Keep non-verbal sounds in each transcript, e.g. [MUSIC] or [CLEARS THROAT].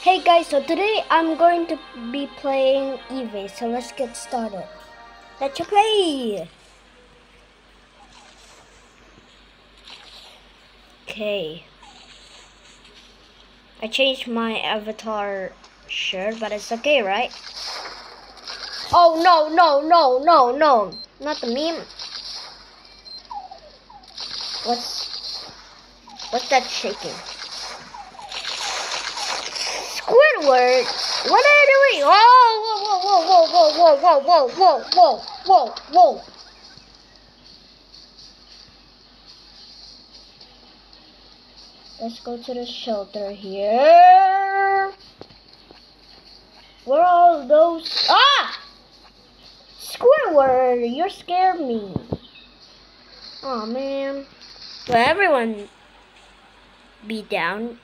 Hey guys, so today I'm going to be playing Evade, so let's get started. Let's play! Okay. I changed my avatar shirt, but it's okay, right? Oh no, no, no, no, no! Not the meme. What's what's that shaking? Squidward, what are you doing? Oh, whoa, whoa, whoa, whoa, whoa, whoa, whoa, whoa, whoa, whoa, whoa. Let's go to the shelter here. Where are all those? Ah! Squidward, you scared me. Oh man. Will everyone be down?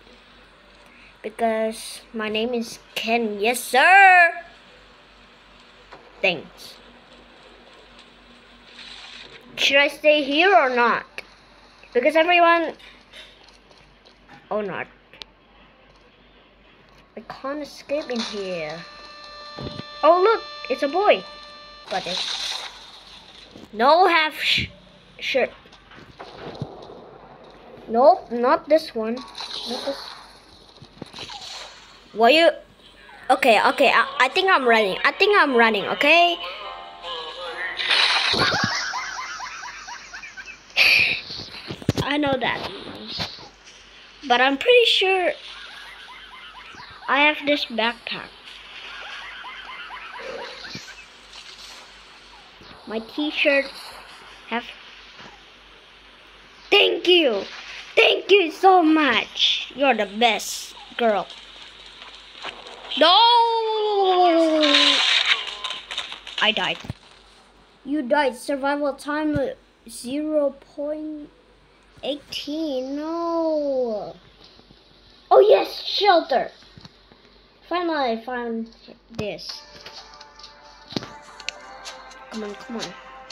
Because my name is Ken. Yes, sir. Thanks. Should I stay here or not? Because everyone. Oh, not. I can't escape in here. Oh, look, it's a boy. Got it. No half sh shirt. Nope, not this one. Not this. Were you? Okay, okay. I, I think I'm running. I think I'm running. Okay. [LAUGHS] I know that, but I'm pretty sure I have this backpack. My T-shirt have. Thank you. Thank you so much. You're the best girl. No! I died. You died. Survival time 0 0.18. No. Oh yes, shelter. Finally, I found this. Come on, come on.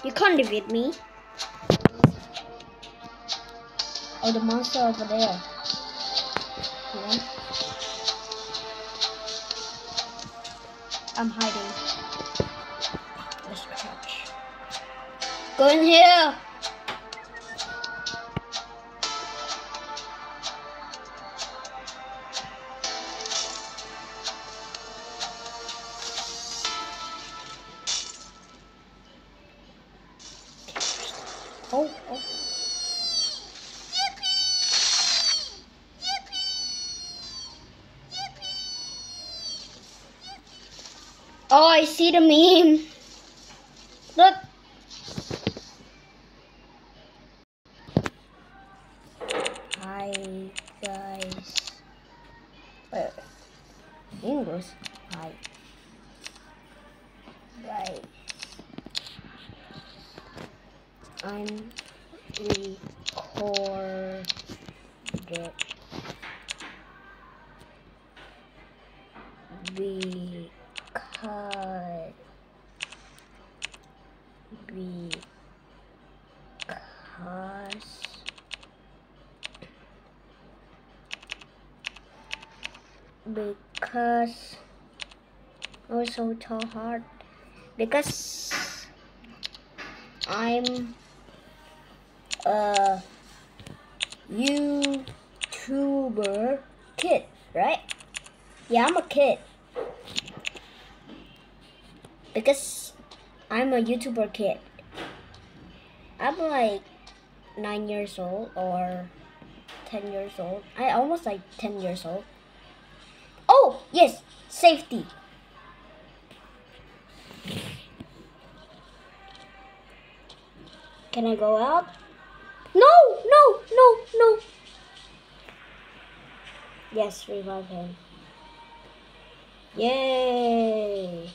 You can't defeat me. Oh, the monster over there. Yeah. I'm hiding. Let's crouch. Go in here. Oh, oh. I see the meme. Look. Hi, guys. Wait, English. Hi. Guys. I'm recorded. Because because because oh so hard because I'm a YouTuber kid, right? Yeah, I'm a kid. Because I'm a YouTuber kid. I'm like 9 years old or 10 years old. I almost like 10 years old. Oh, yes, safety. Can I go out? No, no, no, no. Yes, revive him. Yay.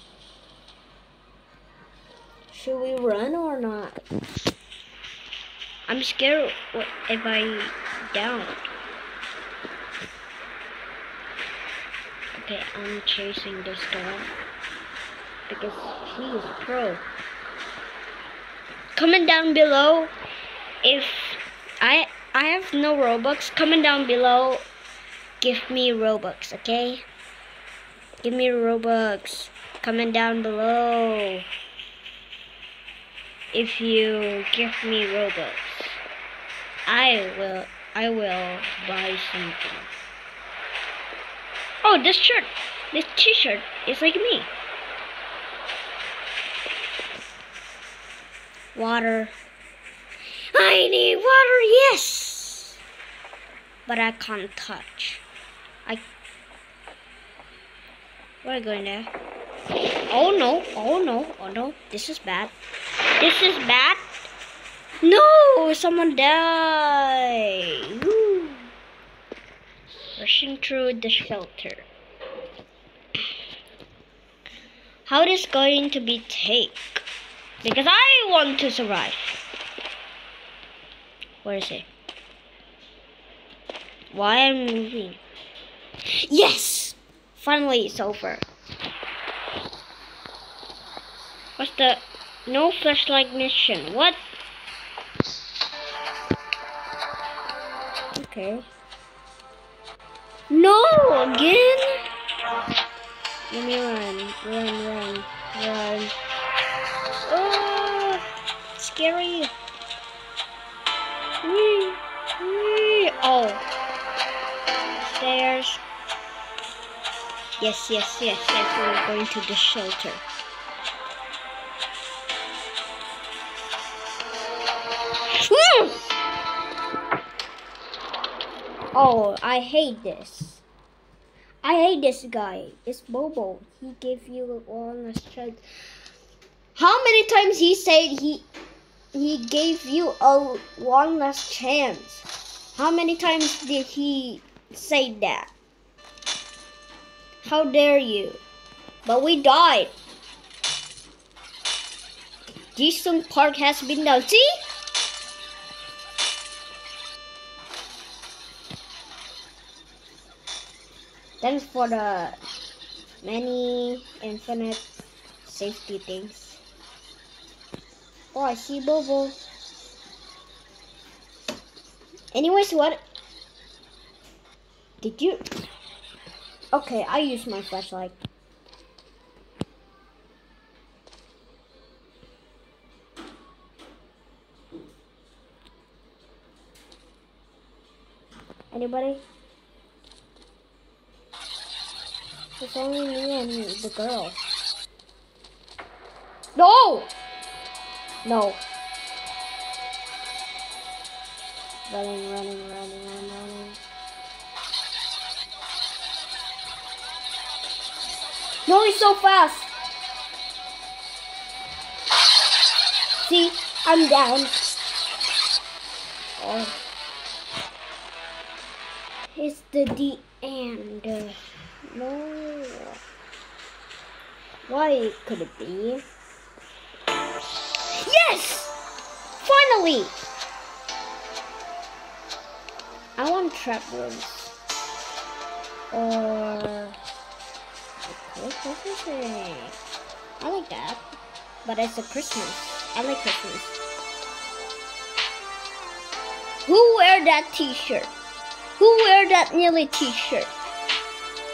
Should we run or not? I'm scared if I down. Okay, I'm chasing this guy because he is pro. Comment down below if I I have no Robux. Comment down below. Give me Robux, okay? Give me Robux. Comment down below. If you give me Robux, I will I will buy something. Oh, this shirt, this T-shirt is like me. Water. I need water, yes. But I can't touch. I. What are you going there? Oh no! Oh no! Oh no! This is bad. This is bad. No! Someone died. Rushing through the shelter. How this going to be take? Because I want to survive. Where is it? Why am I moving? Yes! Finally it's over. What's the no flashlight mission? What? Okay. No again? Let me run, run, run, run. Scary. Whee, whee. Oh, stairs. Yes, yes, yes, yes. We're going to the shelter. Oh, I hate this. I hate this guy. It's Bobo. He gave you one chance. How many times he said he he gave you a one last chance? How many times did he say that? How dare you? But we died. Jason Park has been down. See? Thanks for the many infinite safety things. Oh, I see Bobo. Anyways, what? Did you? Okay, I use my flashlight. Anybody? It's only me and the girl. No! No. Running, running, running, running. No, he's so fast. See, I'm down. Oh. It's the the end. Uh, no. Why could it be? Finally! I want trap rooms. Or... I like that. But it's a Christmas. I like Christmas. Who wear that t-shirt? Who wear that nearly t-shirt?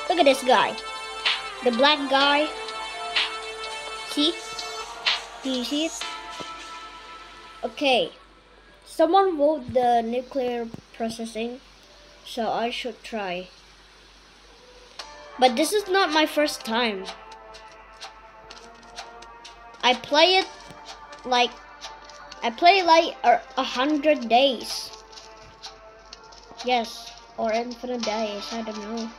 Look at this guy. The black guy. See? Do you see it? Okay. Someone wrote the nuclear processing. So I should try. But this is not my first time. I play it like I play like a, hundred days. Yes, or infinite days. I don't know.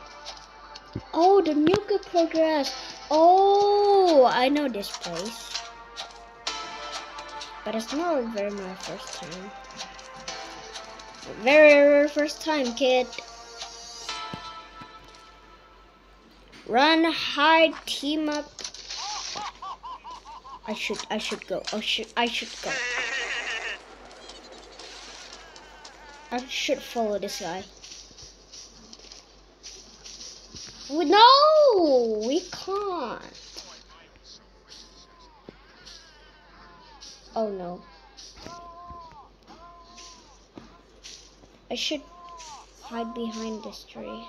Oh, the nuclear progress. Oh, I know this place. But it's not very my first time. Very, very first time, kid. Run, hide, team up. I should, I should go. I should, I should go. I should follow this guy. No, we can't. Oh no. I should hide behind this tree.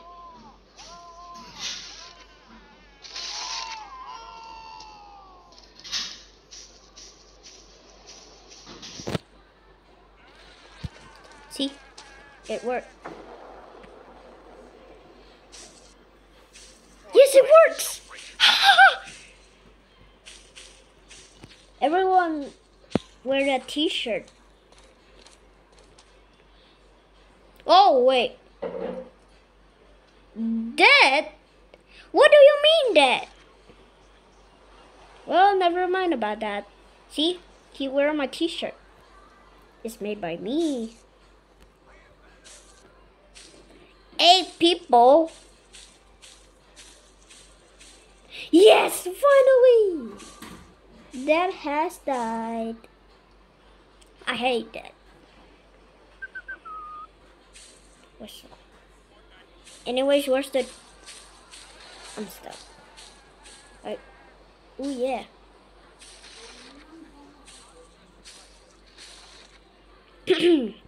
See? It worked. Yes, it works! [LAUGHS] Everyone wear a t-shirt. Oh, wait. Dead? What do you mean dead? Well, never mind about that. See? He wear my t-shirt. It's made by me. Eight people. Yes, finally! Dad has died. I hate that. Up? Anyways, where's the... I'm stuck. Right. Oh, yeah. [CLEARS THROAT]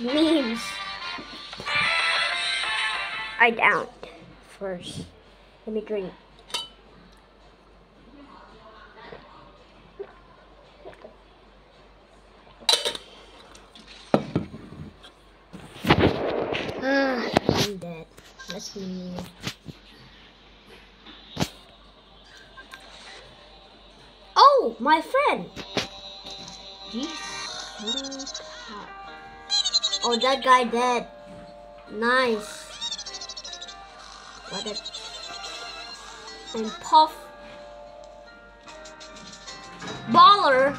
memes. I don't. first. Let me drink. Ah, I'm dead. Let's see. Oh, my friend. Jeez. Oh, that guy dead. Nice. What a and Puff Baller.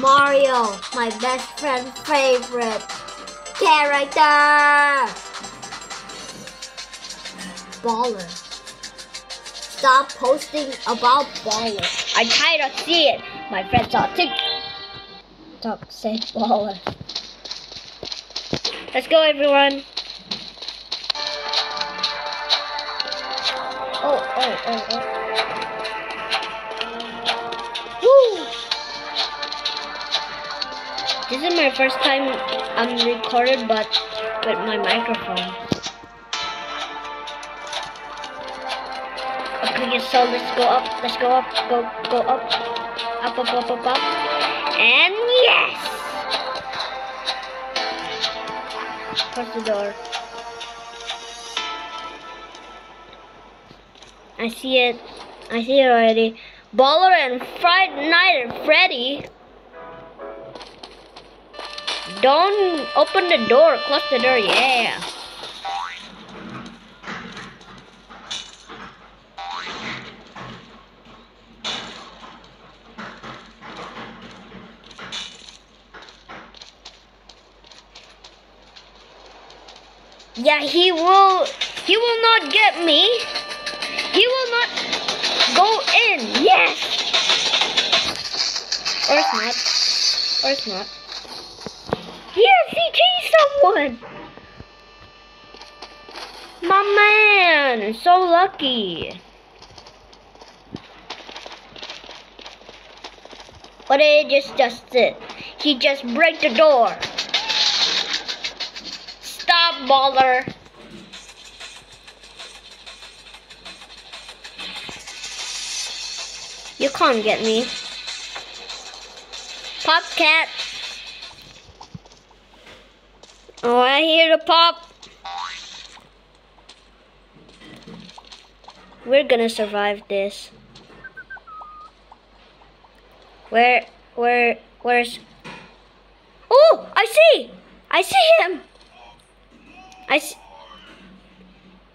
Mario, my best friend favorite character. Baller. Stop posting about Baller. I of see it. My friends are TikTok say Baller. Let's go, everyone. Oh, oh, oh, oh. Woo! This is my first time I'm recorded, but with my microphone. Okay, so let's go up, let's go up, go, go up, up, up, up, up, up, and yes! Close the door. I see it. I see it already. Baller and Friday Night and Freddy. Don't open the door. Close the door. Yeah. Yeah, he will. He will not get me. He will not go in. Yes. Or it's not. Or it's not. Yes, he chased someone. My man, so lucky. But it just just it. He just break the door. Stop, baller. You can't get me. Pop cat. Oh, I hear the pop. We're gonna survive this. Where, where, where's... Oh, I see! I see him! I see...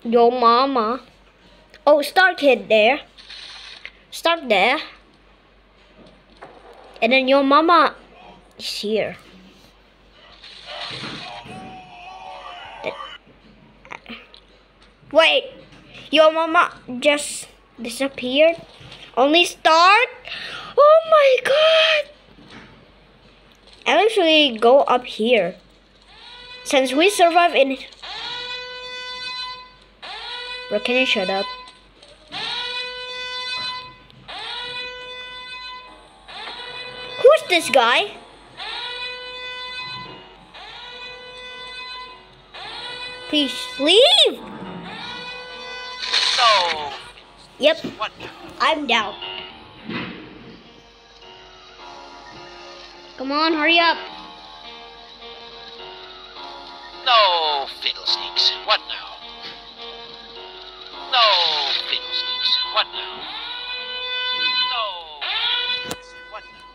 Yo mama. Oh, Star Kid there. Start there. And then your mama is here. Wait, your mama just disappeared? Only start? Oh my god! I'll actually go up here. Since we survive in... Bro, can you shut up? Who's this guy? Please leave! No. Yep, What? I'm down. Come on, hurry up. No fiddlesticks. What now? No fiddlesticks. What now? No. What now?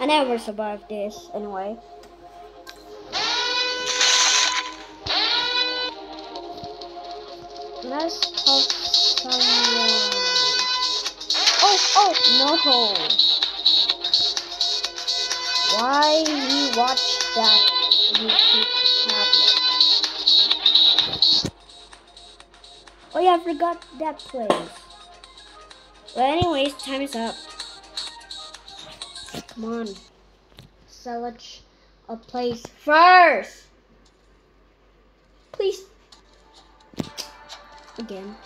I never survived this anyway. Let's talk someone. Oh, oh, no. Why we watch that Oh yeah, I forgot that place. But anyways, time is up. Come on. Select a place first. Please. Again.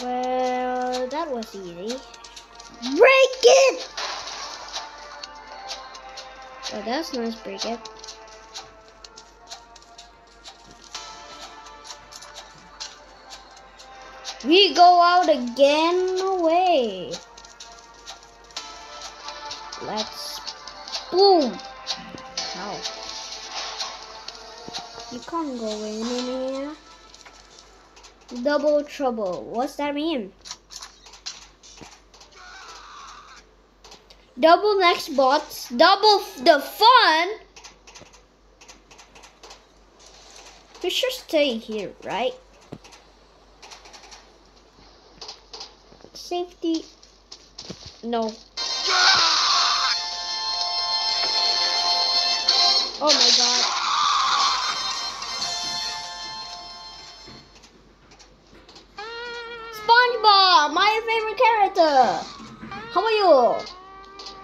Well, that was easy. Break it! Oh, that's nice, break it. We go out again away. Let's boom. How? You can't go in here. Double trouble. What's that mean? Double next bots. Double the fun. We should stay here, right? Safety. No. Oh my god.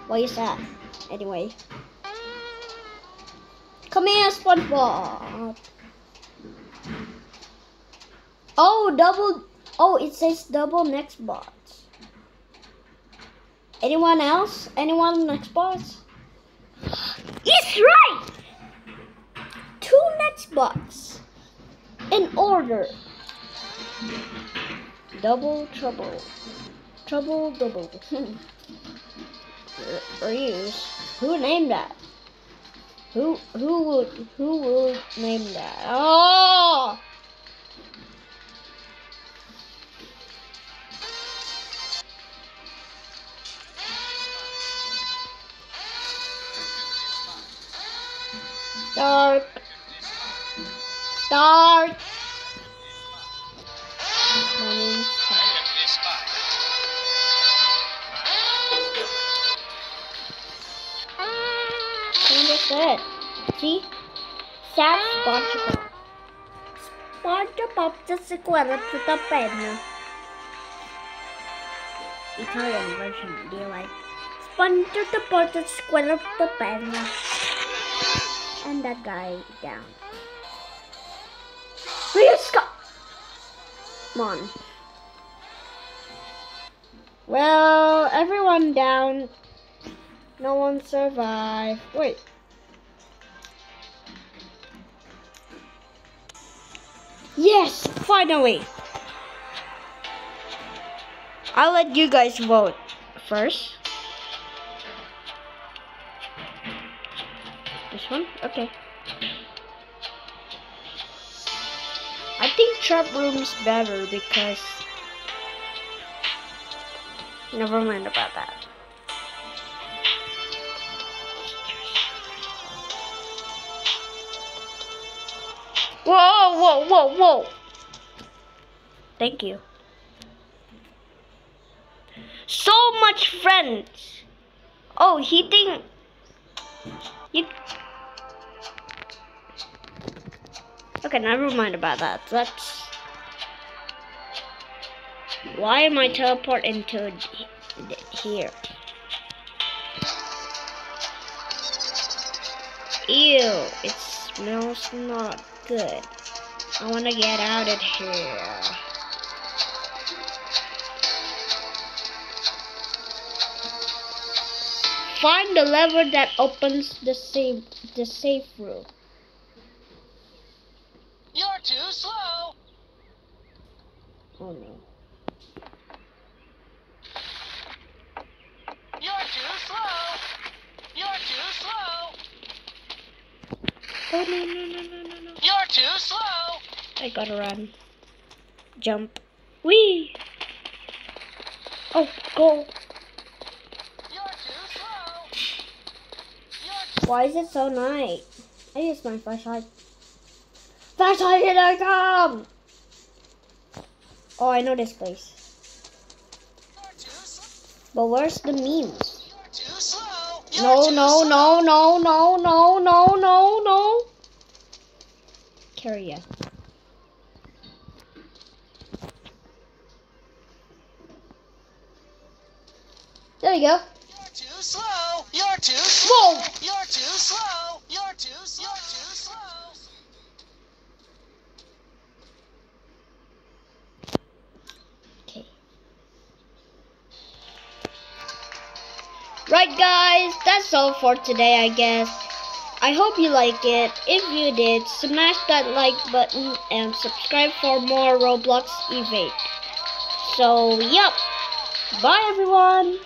Why is that? Anyway. Come here, SpongeBob. Oh, double. Oh, it says double next bots. Anyone else? Anyone next bots? It's right! Two next bots. In order. Double trouble. Trouble double. [LAUGHS] Reuse. Who named that? Who who would who would name that? Oh! Start. Start. Understood. See? Sad ah. SpongeBob. SpongeBob just squirrel to the pen. Italian version. Do you like? SpongeBob just to the pen. And that guy down. Where's go? Come on. Well, everyone down. No one survived. Wait. Yes, finally. I'll let you guys vote first. This one? Okay. I think trap room's better because never mind about that. Whoa, whoa, whoa, whoa. Thank you. So much friends. Oh, he think you Okay, never mind about that. Let's Why am I teleport into here? Ew, it smells not good. I wanna get out of here. Find the lever that opens the safe the safe room. You're too slow. Oh no. You're too slow. You're too slow. Oh no no no no no no. You're too slow. I gotta run. Jump. Wee! Oh, go. You're too slow. You're Why is it so night? I use my flashlight. Flashlight, here I come! Oh, I know this place. But where's the memes? No, no, no, no, no, no, no, no, no. Carry on. You go. You're too slow. You're too slow. Whoa! You're too slow. You're too slow. You're too slow. Okay. Right, guys, that's all for today, I guess. I hope you like it. If you did, smash that like button and subscribe for more Roblox Evade. So, yep. Bye, everyone.